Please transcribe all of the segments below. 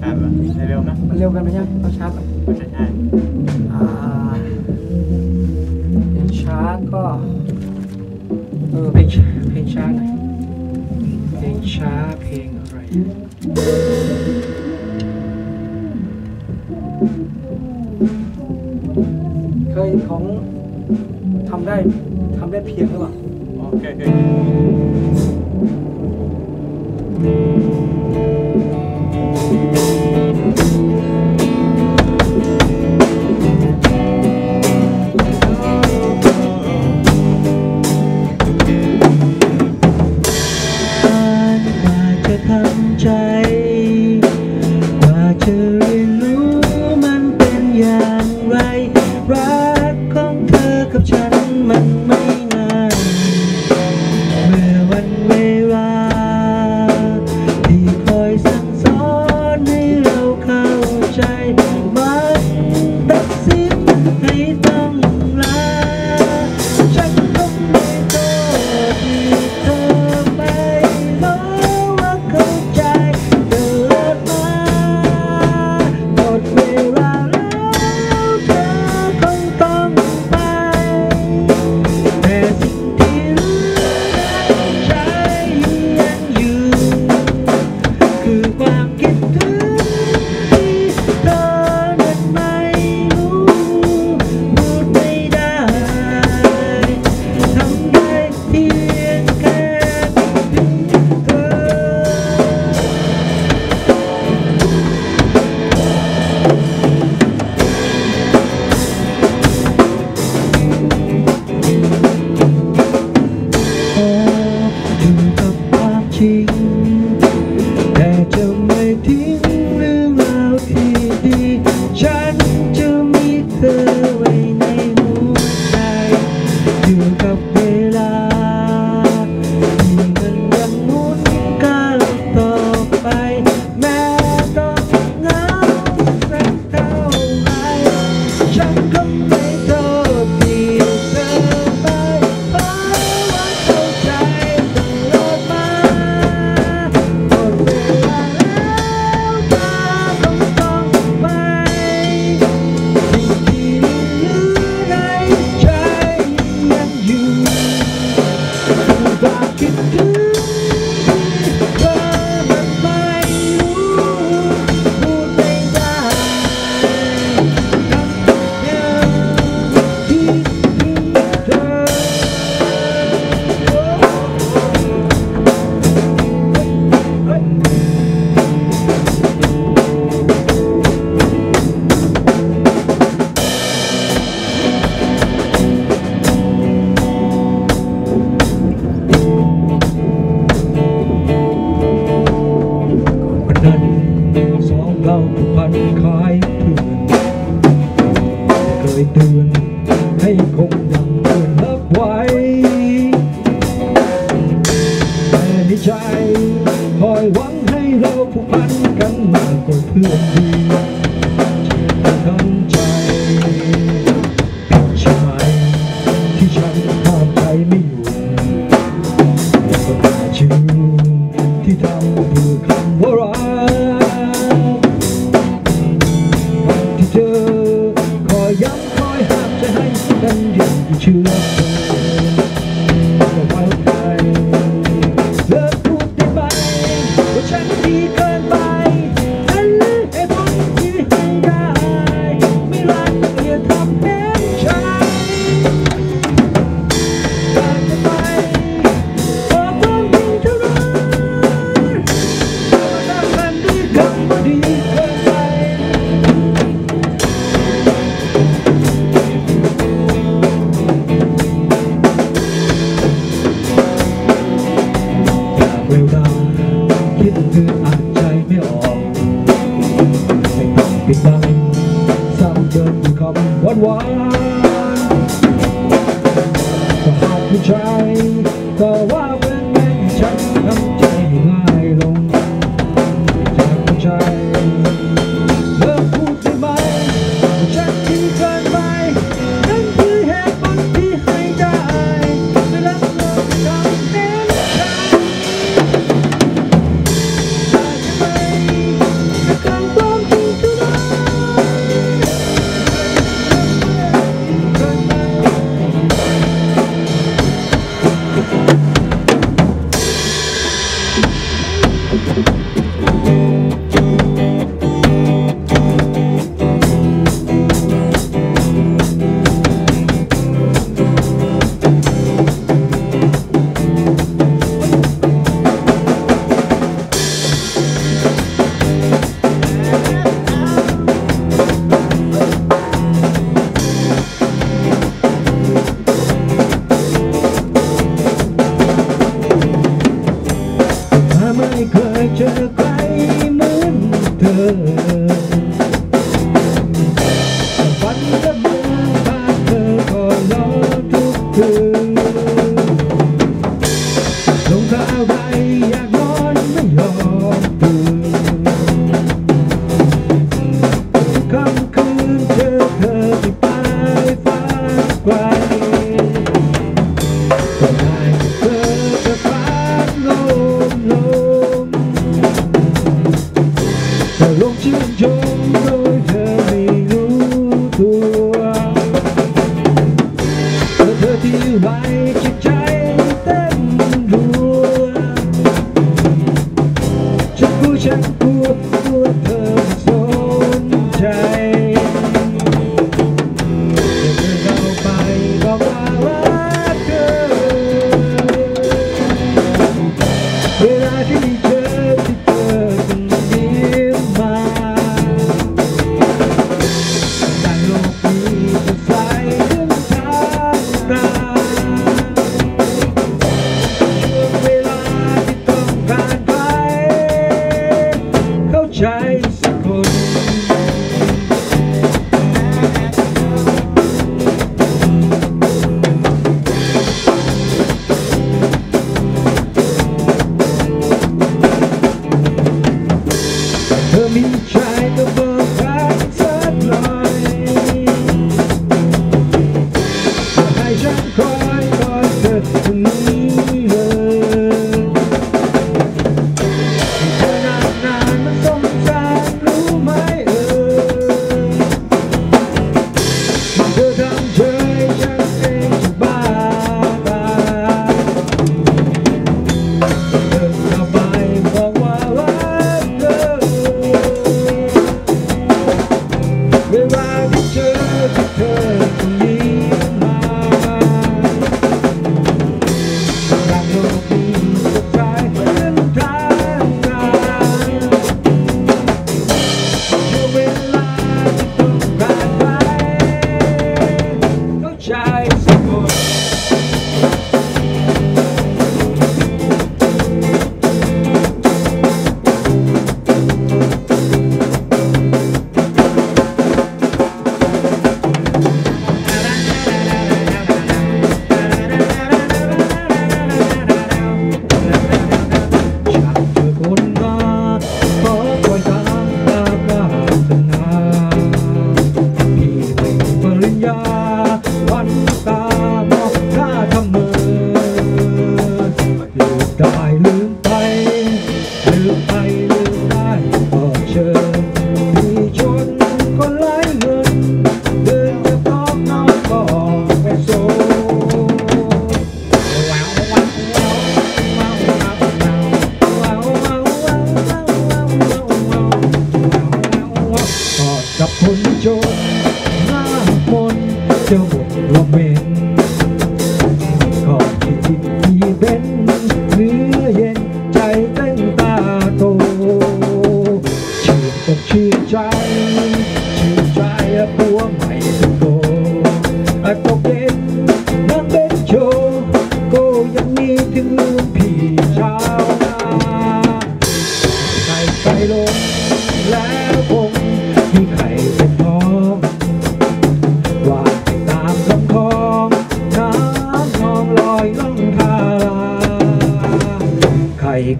ชาร์จป่ะเร็วๆนะมันเร็วกันไหมเนี่ยเอาชาร์จก่อนมันจะง่ายอ่าเพลงช้าก็เออเพลงช้าเพลงช้าหน่อยเพลงช้าเพลงอะไรเคยของทำได้ทำได้เพียงหรือเปล่าโอเคโอเค ใจคอยหวังให้เราผูกพันกันมากกว่าเพื่อนดีทำใจใช่ไหมที่ฉันห้ามใจไม่อยู่ก็มาชื่อที่ทำเพื่อคำว่ารักที่เธอคอยย้ำคอยห้ามใจให้กันยังอยู่เชื่อ why um.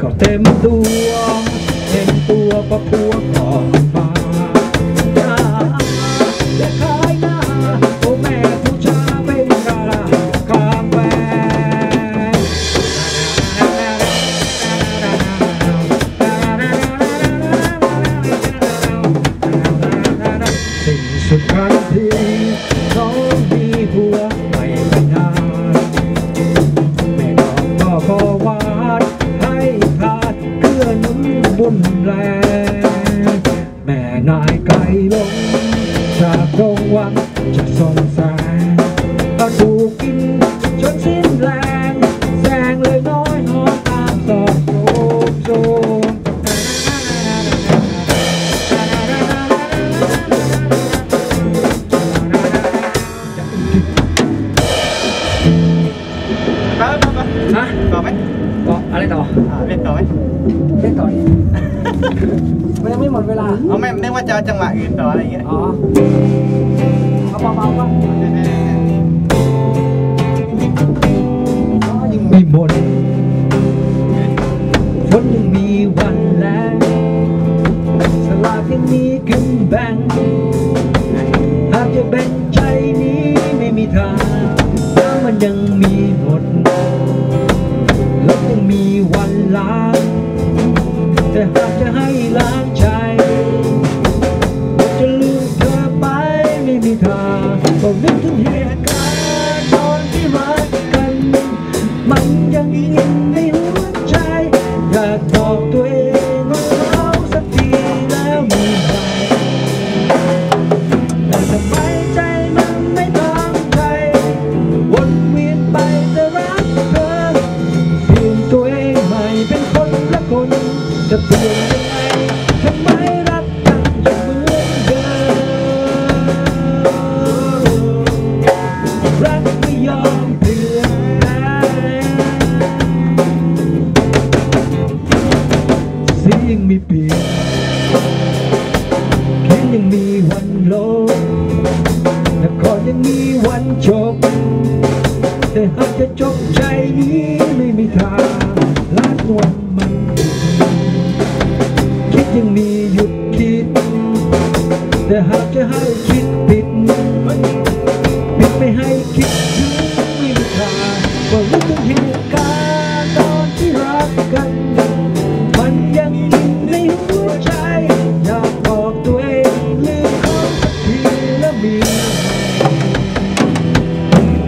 ก็เต็มตัว เต็มตัวก็พัวก่อาวจังหวะอื่นต่ออะไรเงี้ยอ๋อเอาเบาๆก่อนยังม่หมดฝนยังมีวันลงสลากยัมีกึ่แบ่งหากจะเป็นใจนี้ไม่มีทางน้ำมันยังมีหมดลบยังมีวันล้แต่หากจะให้ล้างา ไม่ให้คิดถึงไม่มีทางก็รู้ถึงเหตุการณ์ตอนที่รักกัน มันยังอยู่ในหัวใจ อยากบอกตัวเองลืมเขาสักทีแล้วมี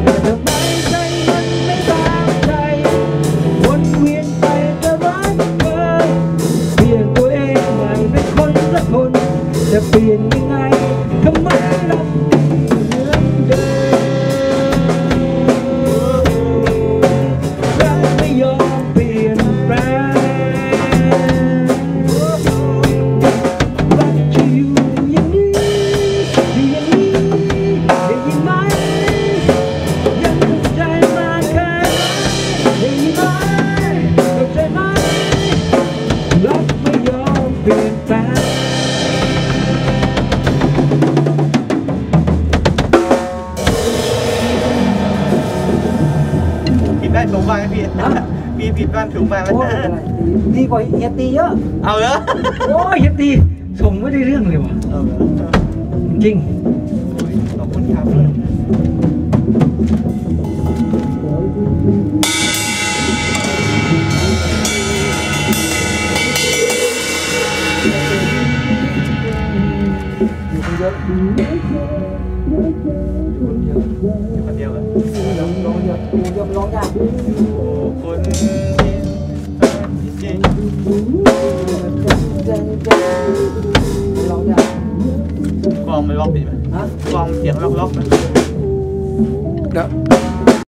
แต่ทำไมใจมันไม่ตามใจวนเวียนไปแต่รักเธอเปลี่ยนตัวเองใหม่เป็นคนละคน จะเปลี่ยนยังไงทำไมเร นแปลงผิดได้ถูกบ้างไหมพี่มีผิดบ้างถูกบ้างไหมโอ้ยไม่เป็นไรดีกว่าเฮียตีเยอะ เอาเหรอโอ้ยเฮียตีส่งไม่ได้เรื่องเลยว่ะเอาเหรอจริงขอบคุณครับ คนเดียวอยู่คนเดียวเดียวกันร้องร้องเดียวอยู่คนเยวมันร้องยากโอ้คนจริงเจนเจนร้องยากกองมันล็องดีไหมฮะกลองเสียงล็อกล็อกไหมเดี๋ยว